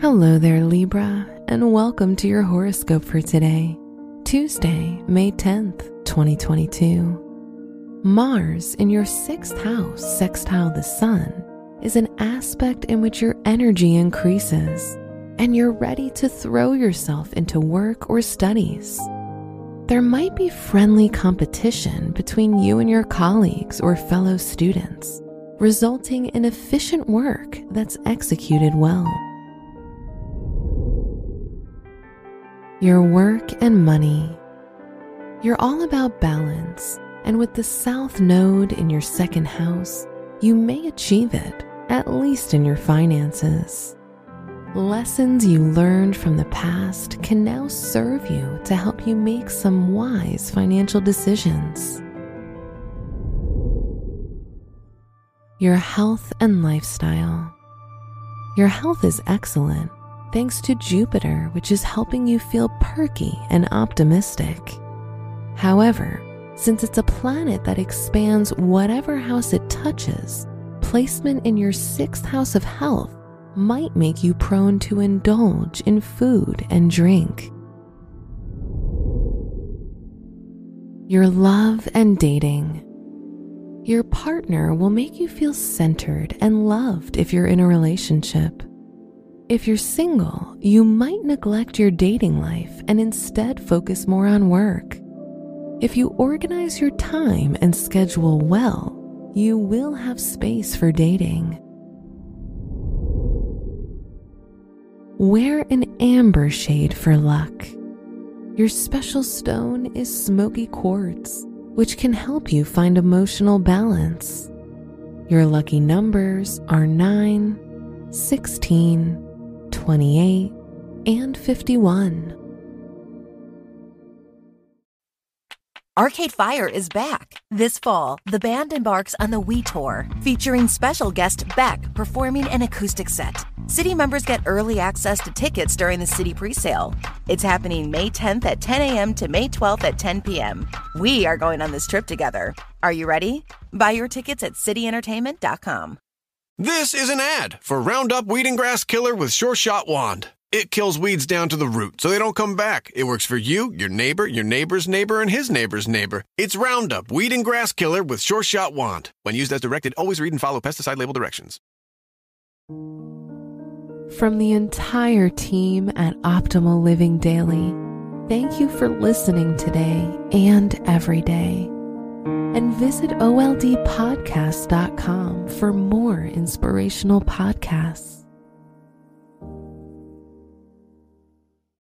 Hello there, Libra, and welcome to your horoscope for today, Tuesday, May 10th, 2022. Mars in your sixth house, sextile the sun, is an aspect in which your energy increases and you're ready to throw yourself into work or studies. There might be friendly competition between you and your colleagues or fellow students, resulting in efficient work that's executed well. Your work and money. You're all about balance, and with the South Node in your second house, you may achieve it, at least in your finances. Lessons you learned from the past can now serve you to help you make some wise financial decisions. Your health and lifestyle. Your health is excellent thanks to Jupiter, which is helping you feel perky and optimistic. However, since it's a planet that expands whatever house it touches, placement in your sixth house of health might make you prone to indulge in food and drink. Your love and dating. Your partner will make you feel centered and loved if you're in a relationship. If you're single, you might neglect your dating life and instead focus more on work. If you organize your time and schedule well, you will have space for dating. Wear an amber shade for luck. Your special stone is smoky quartz, which can help you find emotional balance. Your lucky numbers are 9, 16, 28, and 51. Arcade Fire is back. This fall, the band embarks on the We Tour, featuring special guest Beck performing an acoustic set. Citi members get early access to tickets during the Citi presale. It's happening May 10th at 10 a.m. to May 12th at 10 p.m. We are going on this trip together. Are you ready? Buy your tickets at citientertainment.com. This is an ad for Roundup Weed and Grass Killer with Sure Shot Wand. It kills weeds down to the root so they don't come back. It works for you, your neighbor, your neighbor's neighbor, and his neighbor's neighbor. It's Roundup Weed and Grass Killer with Sure Shot Wand. When used as directed, always read and follow pesticide label directions. From the entire team at Optimal Living Daily, thank you for listening today and every day and visit OLDpodcast.com for more inspirational podcasts.